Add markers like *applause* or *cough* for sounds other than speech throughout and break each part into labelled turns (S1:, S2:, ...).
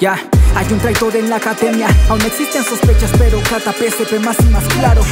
S1: Ya, hay un traidor en la academia. Aún existen sospechas pero cada PSP más y más claro.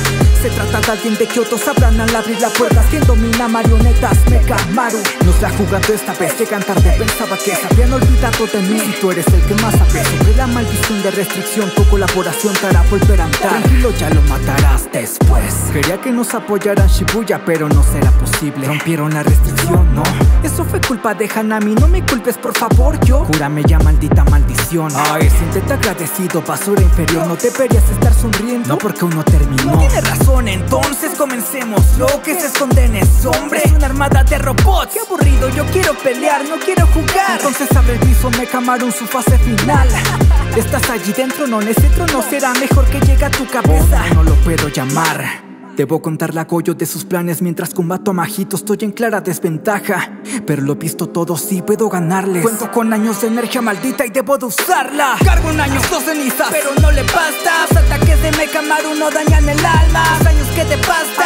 S1: Se trata de alguien de Kyoto Sabrán al abrir la puerta. Quien domina marionetas, Mecha Maru. Nos la jugado esta vez, llegan tarde Pensaba que se habían olvidado de mí. Si tú eres el que más sabe sobre la maldición de restricción Tu colaboración te hará volver a Tranquilo, ya lo matarás después. Quería que nos apoyaran Shibuya pero no será posible. Rompieron la restricción, no Eso fue culpa de Hanami, no me culpes por favor yo. Júrame ya maldita maldición. Ay, siéntete agradecido, basura inferior. No deberías estar sonriendo, no porque uno terminó.
S2: Tienes razón, entonces comencemos. Lo que se esconden es hombre Es una armada de robots.
S1: Qué aburrido, yo quiero pelear, no quiero jugar.
S2: Entonces abre el piso, me camaron su fase final. *laughs*
S1: Estás allí dentro, no, ese no será mejor que llegue a tu cabeza.
S2: No lo puedo llamar Debo contar la Goyo de sus planes mientras combato a Majito. Estoy en clara desventaja Pero lo he visto todo, sí puedo ganarles.
S1: Cuento con años de energía maldita y debo de usarla.
S2: Cargo un año, dos cenizas,
S1: pero no le basta. Los ataques de Mekamaru no dañan el alma.
S2: Los años que te basta,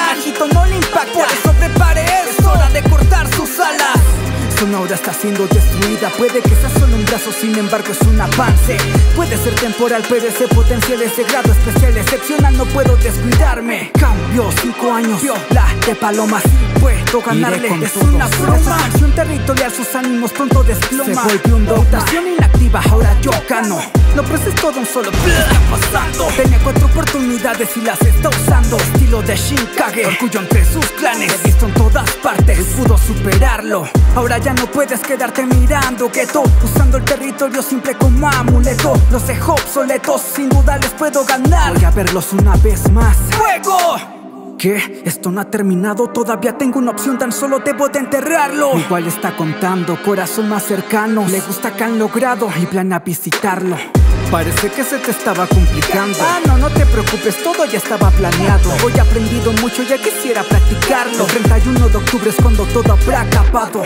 S1: siendo destruida. Puede que sea solo un brazo, sin embargo es un avance. Puede ser temporal, pero ese potencial es de grado especial Excepcional, no puedo descuidarme. Cambio, cinco años, viola de paloma Sí puedo ganarle, es una broma. Un territorial, sus ánimos pronto desploma Se vuelve un dotación inactiva, ahora yo gano. No es todo un solo ¿Qué está pasando? Tenía cuatro oportunidades y las está usando. Estilo de Shinkage, orgullo entre sus clanes. He visto en todas superarlo. Ahora ya no puedes quedarte mirando Gueto, usando el territorio simple como amuleto. Los dejo obsoletos, sin duda les puedo ganar. Voy a verlos una vez más.
S2: ¡Fuego!
S1: ¿Qué? Esto no ha terminado, todavía tengo una opción, tan solo debo de enterrarlo. Igual está contando, corazón más cercano Le gusta que han logrado y planea visitarlo Parece que se te estaba complicando. Ah, no, no te preocupes, todo ya estaba planeado. Hoy he aprendido mucho, ya quisiera practicarlo. 31 de octubre es cuando todo habrá acabado